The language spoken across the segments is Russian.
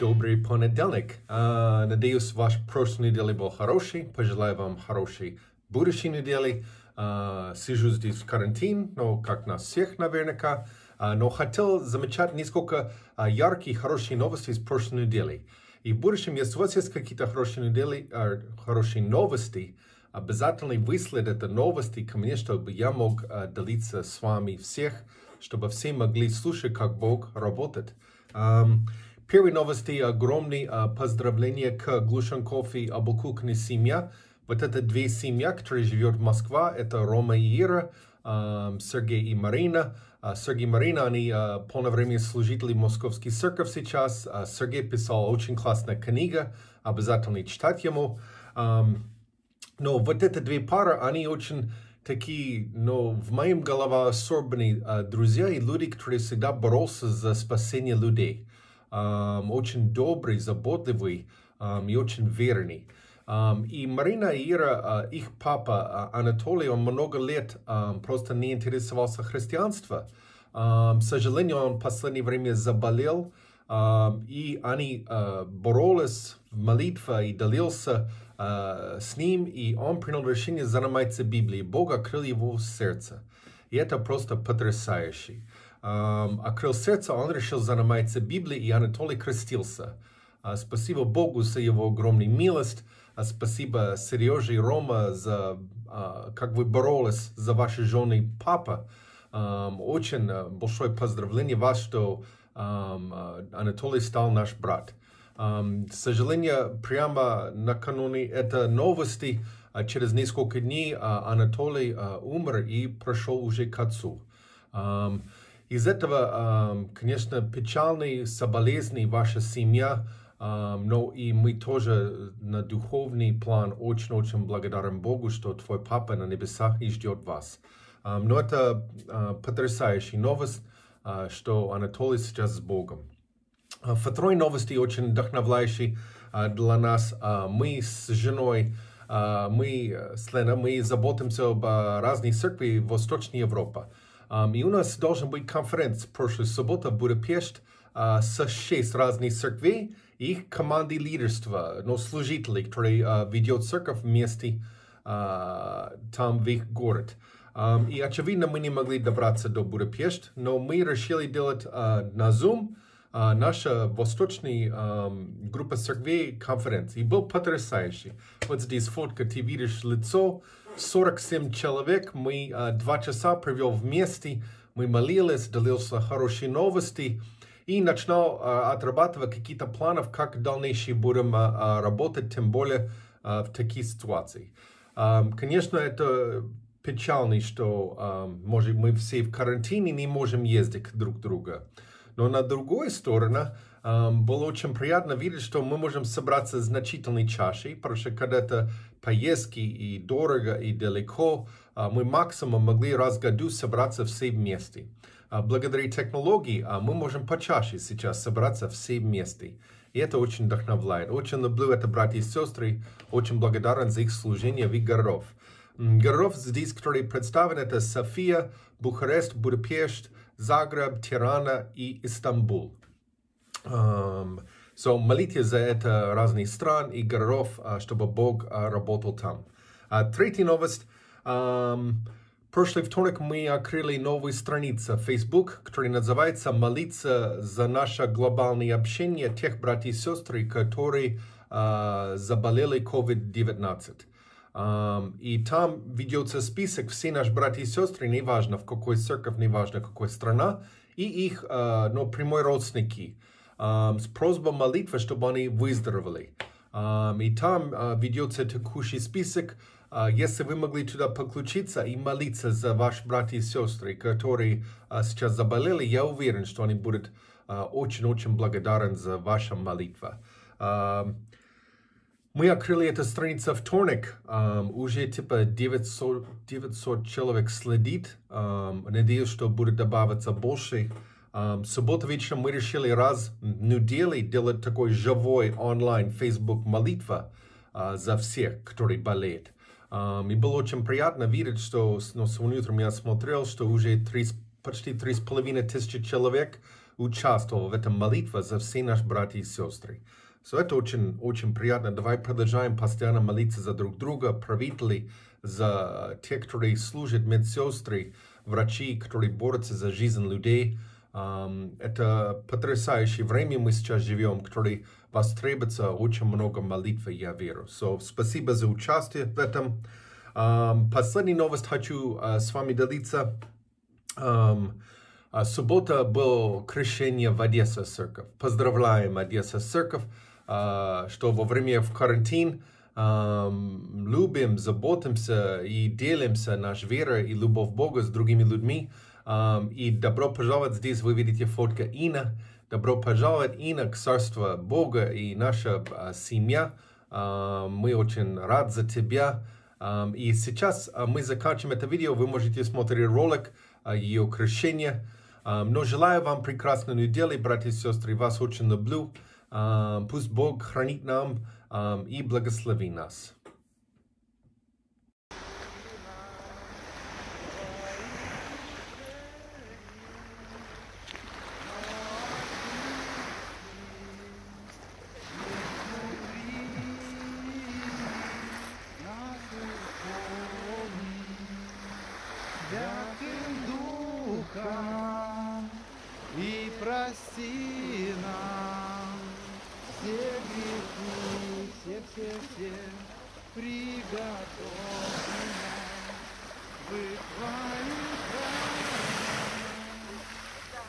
Добрый понедельник. А, Надеюсь, ваш прошлой неделя был хороший. Пожелаю вам хорошей будущей недели. А, Сижу здесь в карантин, но как нас всех наверняка. А, Но хотел замечать несколько а, яркие, хорошие новости из прошлой недели. И в будущем, если у вас есть какие-то хорошие недели, а, хорошие новости, обязательно выслать это новости ко мне, чтобы я мог а, делиться с вами всех, чтобы все могли слушать, как Бог работает. Ам, Первые новости огромные а, поздравления к Глушенков и Абукукне семья. Вот это две семьи, которые живут в Москве, это Рома и Ира, ам, Сергей и Марина. А, Сергей и Марина, они а, полновременные служители Московской церкви сейчас. А, Сергей писал очень классная книга, обязательно читать ему. Но вот эти две пары, они очень такие, но в моем голове особенные а, друзья и люди, которые всегда боролся за спасение людей. Очень добрый, заботливый и очень верный. И Марина и Ира, а, их папа а, Анатолий, он много лет просто не интересовался христианством. К сожалению, он в последнее время заболел, и они а, боролись в молитве и делился с ним, и он принял решение заниматься Библией. Бог открыл его сердце. И это просто потрясающе. Открыл сердце, он решил заниматься Библией, и Анатолий крестился. А, Спасибо Богу за его огромную милость. А, Спасибо Сереже и Рома за, а, как вы боролись за ваши жены папа. Очень а, большое поздравление вас, что а, Анатолий стал наш брат. К сожалению, прямо накануне этой новости, а, через несколько дней а, Анатолий а, умер и прошел уже к отцу. Из этого, конечно, печальный, соболезный ваша семья, но и мы тоже на духовный план очень-очень благодарим Богу, что твой папа на небесах и ждет вас. Но это а, потрясающая новость, а, что Анатолий сейчас с Богом. А, Второй новости очень вдохновляющий а, для нас. Мы с женой, мы э, с Леной, мы заботимся об разных церквях в Восточной Европе. И у нас должен быть конференция в прошлую субботу в Будапешт а, с шесть разных церквей и команды лидерства, но служителей, которые а, ведет церковь вместе а, там в их город. И очевидно, мы не могли добраться до Будапешт, но мы решили делать на Zoom наша восточная группа церквей конференции. И был потрясающий. Вот здесь фотка, ты видишь лицо, 47 человек, мы а, два часа провел вместе, мы молились, делился хорошие новости и начинал а, отрабатывать какие-то планы, как в дальнейшем будем а, а, работать, тем более а, в таких ситуациях. Ам, Конечно, это печально, что ам, может, мы все в карантине не можем ездить друг к другу. Но на другой стороне было очень приятно видеть, что мы можем собраться значительно чаще, потому что когда это поездки и дорого, и далеко, а, мы максимум могли раз в году собраться все вместе. А, Благодаря технологии а, мы можем почаще сейчас собраться все вместе. И это очень вдохновляет. Очень люблю это, братья и сестры. Очень благодарен за их служение в их городов. Городов здесь, которые представлены, это София, Бухарест, Будапешт, Загреб, Тирана и Истамбул. Um, so, молитесь за это разных стран и городов, а, чтобы Бог а, работал там. А, Третья новость. Прошлый вторник мы открыли новую страницу Facebook, которая называется «Молиться за наше глобальное общение тех братьев и сестры, которые а, заболели COVID-19». Ам, и там ведется список все наши братья и сестры, неважно в какой церковь, неважно какой страна, и их а, ну, прямой родственники, с просьбой молитвы, чтобы они выздоровели. Ам, и там а, ведется текущий список. А, если вы могли туда подключиться и молиться за ваши братья и сестры, которые а, сейчас заболели, я уверен, что они будут очень-очень благодарны за вашу молитву. Мы открыли эту страницу вторник. Ам, уже типа 900, 900 человек следит. Ам, надеюсь, что будет добавиться больше. Ам, субботу вечером мы решили раз в неделю делать такой живой онлайн Facebook молитва а, за всех, которые болеют. И было очень приятно видеть, что ну, сегодня утром я смотрел, что уже три, с- почти три с половиной тысячи человек участвовал в этом молитве за все наши братья и сестры. So это очень, очень приятно. Давай продолжаем постоянно молиться за друг друга, правителей, за тех, которые служат, медсестры, врачи, которые борются за жизнь людей. Это потрясающее время мы сейчас живем, которое вас требуется очень много молитвы, я верю. So, спасибо за участие в этом. Um, последняя новость хочу uh, с вами делиться. Um, uh, суббота был крещение в Одессе церковь. Поздравляем Одесса церковь, uh, что во время в карантин um, любим, заботимся и делимся наш вера и любовь Бога с другими людьми. И добро пожаловать здесь, вы видите фотка Ина. Добро пожаловать, Ина, к царству Бога и наша uh, семья. Uh, мы очень рады за тебя. И сейчас uh, мы заканчиваем это видео. Вы можете смотреть ролик ее крещения. Но желаю вам прекрасной недели, братья и сестры. Вас очень люблю. Пусть Бог хранит нам и благослови нас. Прости нам все грехи, все, все, все, приготовь нам выхвалить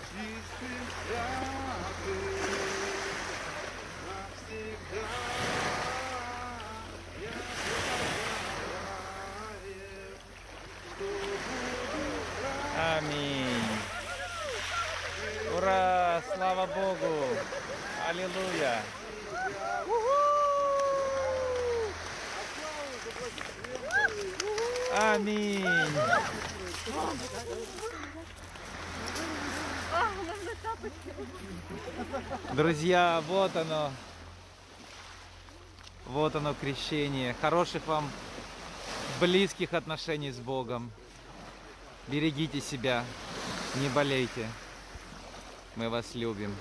чистым святым навсегда. Я желаю, что буду Аминь. Ура! Слава Богу! Аллилуйя! Аминь. Друзья, вот оно. Вот оно крещение. Хороших вам близких отношений с Богом. Берегите себя, не болейте. Мы вас любим.